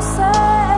você.